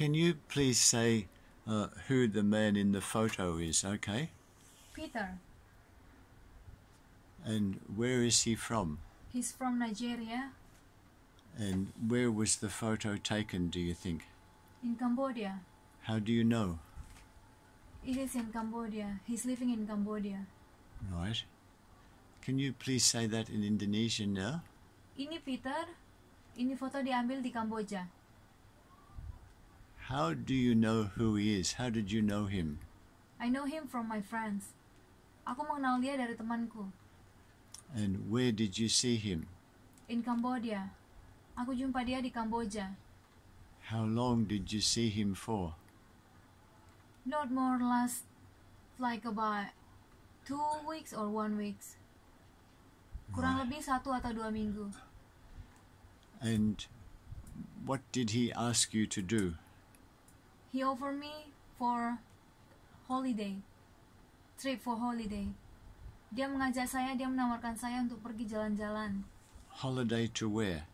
can you please say uh, who the man in the photo is, okay? Peter. And where is he from? He's from Nigeria And where was the photo taken, do you think? in Cambodia. How do you know? It is in Cambodia. He's living in Cambodia. Right. Can you please say that in Indonesian now? Ini Peter. Ini foto diambil di Kamboja. How do you know who he is? How did you know him? I know him from my friends. Aku mengenal dia dari temanku. And where did you see him? In Cambodia. Aku jumpa dia di Kamboja. How long did you see him for? Not more or less like about two weeks or one weeks. Kurang Right. lebih satu atau dua minggu. And what did he ask you to do? He offered me for holiday, trip for holiday. Dia mengajak saya, dia menawarkan saya untuk pergi jalan-jalan. Holiday to where?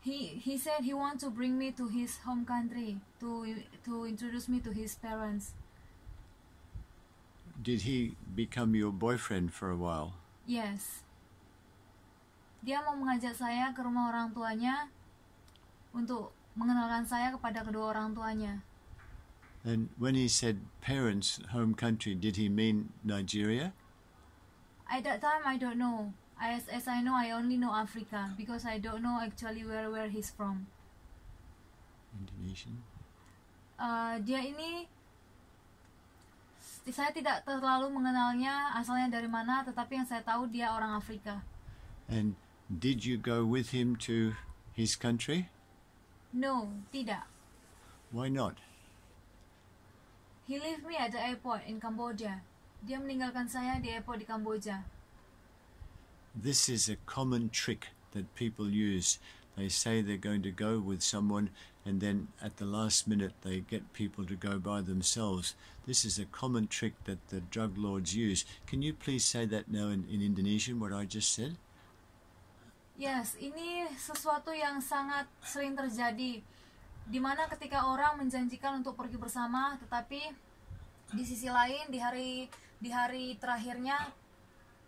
He he said he want to bring me to his home country to to introduce me to his parents. Did he become your boyfriend for a while? Yes. Dia mau mengajak saya ke rumah orang tuanya untuk mengenalkan saya kepada kedua orang tuanya. And when he said parents, home country, did he mean Nigeria? At that time, I don't know. As as I know, I only know Africa because I don't know actually where where he's from. Indonesian. Uh, dia ini saya tidak terlalu mengenalnya asalnya dari mana, tetapi yang saya tahu dia orang Afrika. And did you go with him to his country? No, tidak. Why not? He left me at the airport in Cambodia. Dia meninggalkan saya di airport di Kamboja. This is a common trick that people use. They say they're going to go with someone and then at the last minute they get people to go by themselves. This is a common trick that the drug lords use. Can you please say that now in, in Indonesian, what I just said? Yes, ini sesuatu yang sangat sering terjadi di mana ketika orang menjanjikan untuk pergi bersama tetapi di sisi lain di hari di hari terakhirnya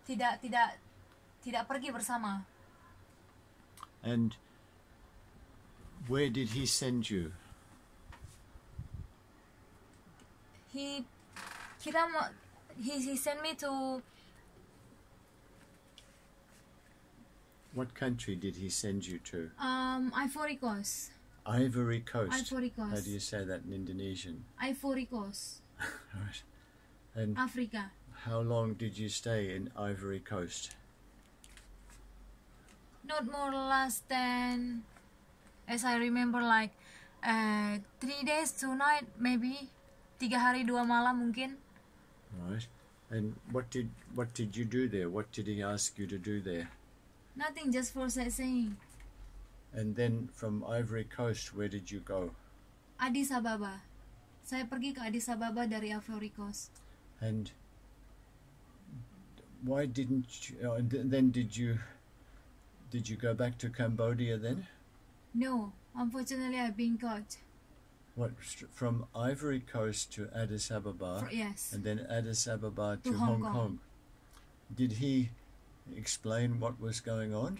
tidak tidak tidak pergi bersama. And where did he send you? He kita he, he sent me to What country did he send you to? um Ivory Coast. Ivory Coast. Ivory Coast. How do you say that in Indonesian? Ivory Coast, right. And Africa. how long did you stay in Ivory Coast? Not more or less than as I remember like uh, three days two night maybe tiga hari dua malam mungkin Right. And what did what did you do there? What did he ask you to do there? Nothing just for sightseeing And then from Ivory Coast, where did you go? Addis Ababa saya pergi ke Addis Ababa dari Ivory Coast And why didn't you? Uh, then did you? Did you go back to Cambodia then? no unfortunately I've been caught What from Ivory Coast to Addis Ababa, For- yes and then Addis Ababa to, To Hong, Hong Kong. Kong. Did he explain what was going on?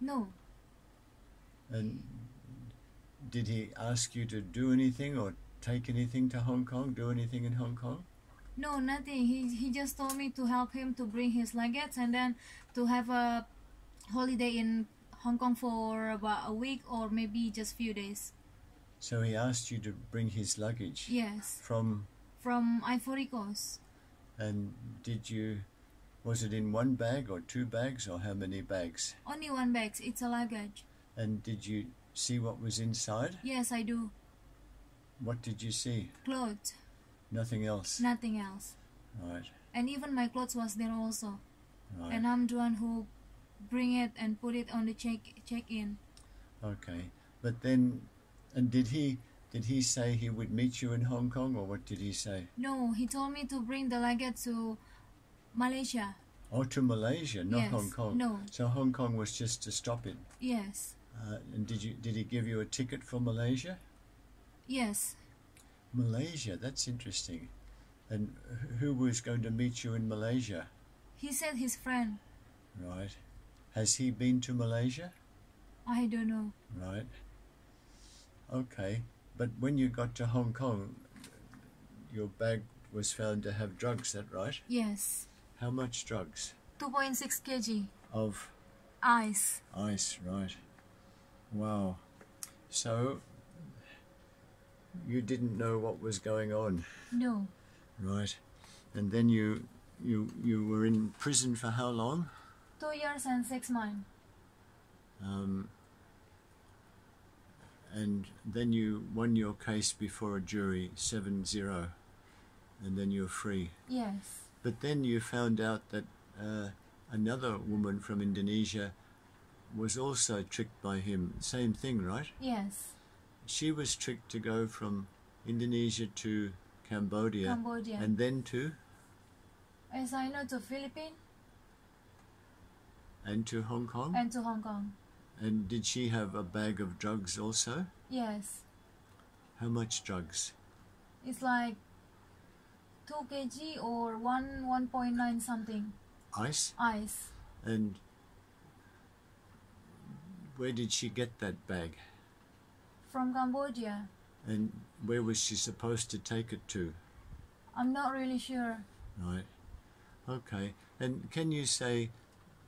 no And did he ask you to do anything or take anything to Hong Kong? Do anything in Hong Kong? no nothing he, he just told me to help him to bring his luggage and then to have a holiday in Hong Kong for about a week or maybe just few days So he asked you to bring his luggage yes from, from Ivory Coast and did you? Was it in one bag or two bags or how many bags? only one bag it's a luggage And did you see what was inside? yes I do What did you see? clothes Nothing else. nothing else Right. and even my clothes was there also Right. and I'm the one who bring it and put it on the check check in Okay, but then, and did he did he say he would meet you in Hong Kong, or what did he say? no he told me to bring the luggage to Malaysia Oh, to Malaysia, not yes Hong Kong. no So Hong Kong was just to stop in. yes Uh, and did you did he give you a ticket for Malaysia? Yes. Malaysia, that's interesting. And who was going to meet you in Malaysia? He said his friend. Right. Has he been to Malaysia? I don't know. Right. Okay. But when you got to Hong Kong, your bag was found to have drugs, that right? Yes. How much drugs? 2.6 kg. Of Ice. ice, right. Wow. So you didn't know what was going on, No. right? And then you you you were in prison for how long? Two years and six months. Um, and then you won your case before a jury 7-0 and then you're free. Yes. But then you found out that uh, another woman from Indonesia was also tricked by him. Same thing, right? Yes. She was tricked to go from Indonesia to Cambodia Cambodia. and then to As I know to Philippines and to Hong Kong. and to Hong Kong. And did she have a bag of drugs also? Yes. How much drugs? It's like 2 kg or 1 1.9 something Ice? ice. And where did she get that bag? From Cambodia. And where was she supposed to take it to? I'm not really sure. Right. Okay. And can you say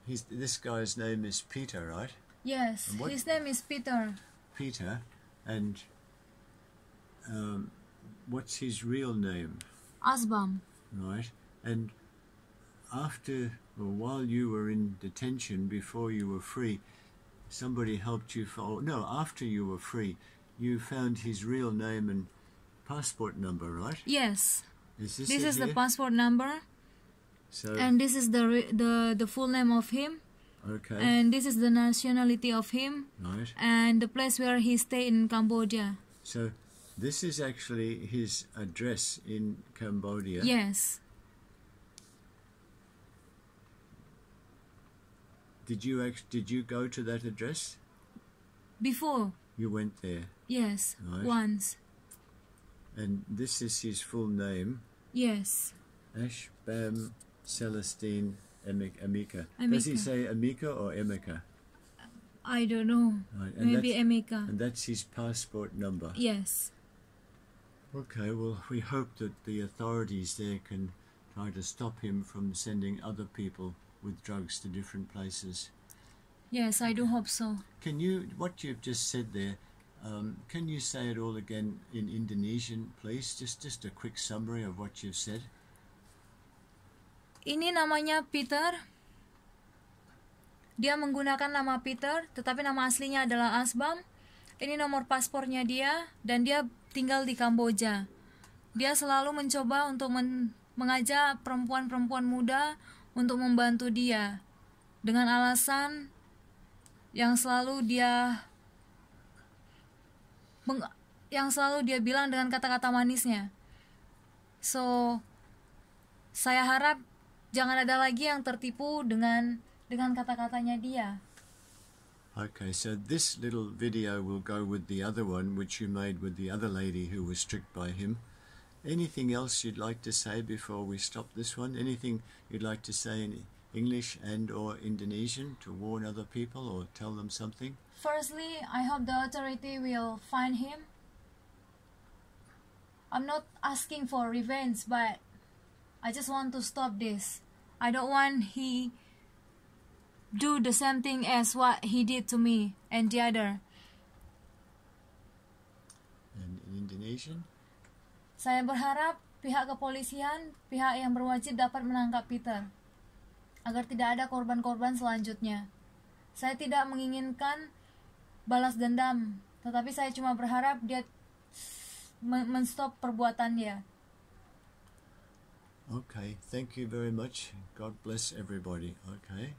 his, this guy's name is Peter, right? Yes. What- His name is Peter. Peter. And um, what's his real name? Azham. Right. And after or while you were in detention, before you were free, somebody helped you for no, after you were free, you found his real name and passport number, right? Yes. Is this This is the passport number So and this is the re- the the full name of him okay, and this is the nationality of him right. and the place where he stayed in Cambodia. So this is actually his address in Cambodia. Yes. Did you act, did you go to that address? Before. You went there, Yes. Right. Once. and this is his full name, Yes. Azham Celestine Emi- Amika. Does he say Amika or Emika? I don't know. Right, Maybe that's, Emeka. and that's his passport number. Yes. Okay, well, we hope that the authorities there can try to stop him from sending other people with drugs to different places. Yes, I do hope so. Can you, what you've just said there, um, can you say it all again in Indonesian, please? Just, just a quick summary of what you've said. Ini namanya Peter. Dia menggunakan nama Peter, tetapi nama aslinya adalah Azham. Ini nomor paspornya dia dan dia tinggal di Kamboja. Dia selalu mencoba untuk men- mengajak perempuan-perempuan muda untuk membantu dia dengan alasan yang selalu dia yang selalu dia bilang dengan kata-kata manisnya. So, saya harap jangan ada lagi yang tertipu dengan dengan kata-katanya dia. Okay, so this little video will go with the other one, which you made with the other lady who was tricked by him. Anything else you'd like to say before we stop this one? Anything you'd like to say in English and or Indonesian to warn other people or tell them something? Firstly, I hope the authority will find him. I'm not asking for revenge, but I just want to stop this. I don't want he do the same thing as what he did to me and the other. And in Indonesian? Saya berharap pihak kepolisian, pihak yang berwajib dapat menangkap Peter agar tidak ada korban-korban selanjutnya. Saya tidak menginginkan balas dendam, tetapi saya cuma berharap dia men- menstop perbuatannya. Okay, thank you very much. God bless everybody. Okay.